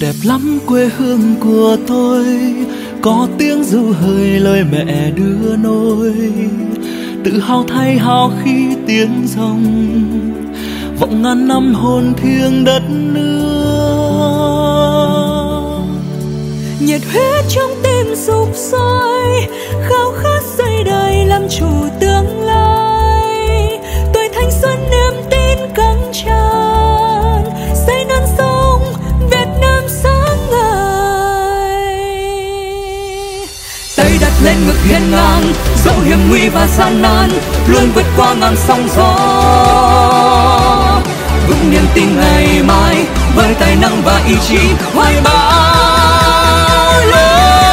đẹp lắm, quê hương của tôi. Có tiếng ru hơi lời mẹ đưa nôi. Tự hào thay hào khi tiếng dòng vọng ngàn năm hồn thiêng đất nước. Nhiệt huyết trong tim sục sôi, khao khát xây đời làm chủ lên ngực hiên ngang, dẫu hiểm nguy và gian nan, luôn vượt qua ngàn sóng gió. Vững niềm tin ngày mai, với tài năng và ý chí, hoài bão lớn.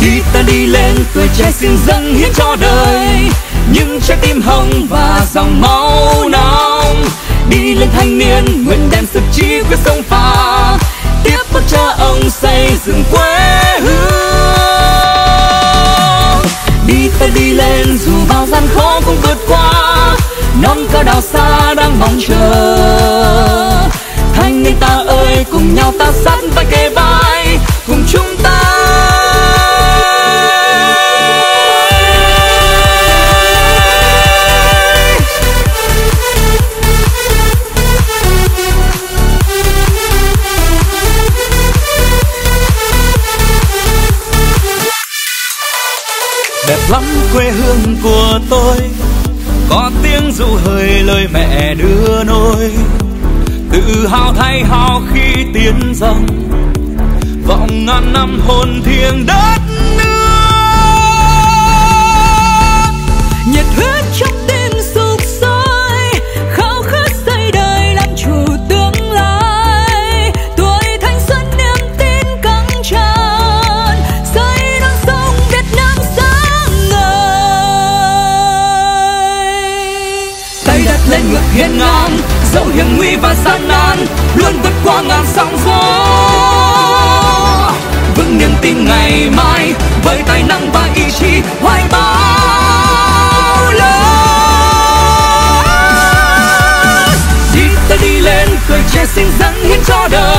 Đi ta đi lên, tuổi trẻ xin dâng hiến cho đời. Những trái tim hồng và dòng máu nóng. Đi lên thanh niên, nguyện đem sức chí quyết sông pha. Tiếp bước cha ông xây dựng quê ta sát vai kề vai, cùng chúng ta. Đẹp lắm quê hương của tôi, có tiếng ru hơi lời mẹ đưa nôi tự hào thay hào khi tiến dần. Vọng ngàn năm hồn thiêng đất lên ngực hiên ngang dẫu hiểm nguy và gian nan, luôn vượt qua ngàn sóng gió. Vững niềm tin ngày mai, với tài năng và ý chí hoài bão lớn. Đi ta đi lên, cười trẻ xinh dâng hiến cho đời.